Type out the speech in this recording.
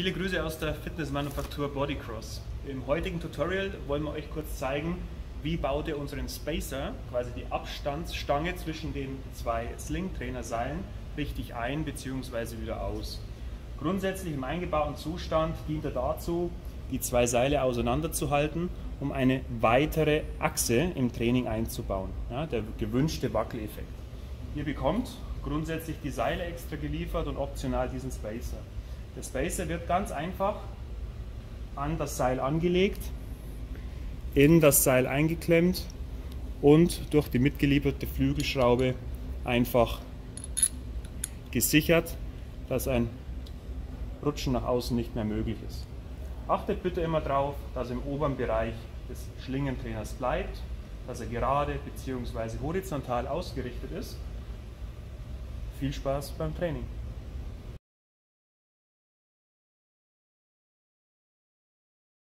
Viele Grüße aus der Fitnessmanufaktur Bodycross. Im heutigen Tutorial wollen wir euch kurz zeigen, wie baut ihr unseren Spacer, quasi die Abstandsstange zwischen den zwei Sling-Trainer-Seilen, richtig ein bzw. wieder aus. Grundsätzlich im eingebauten Zustand dient er dazu, die zwei Seile auseinanderzuhalten, um eine weitere Achse im Training einzubauen. Ja, der gewünschte Wackeleffekt. Ihr bekommt grundsätzlich die Seile extra geliefert und optional diesen Spacer. Der Spacer wird ganz einfach an das Seil angelegt, in das Seil eingeklemmt und durch die mitgelieferte Flügelschraube einfach gesichert, dass ein Rutschen nach außen nicht mehr möglich ist. Achtet bitte immer darauf, dass im oberen Bereich des Schlingentrainers bleibt, dass er gerade bzw. horizontal ausgerichtet ist. Viel Spaß beim Training!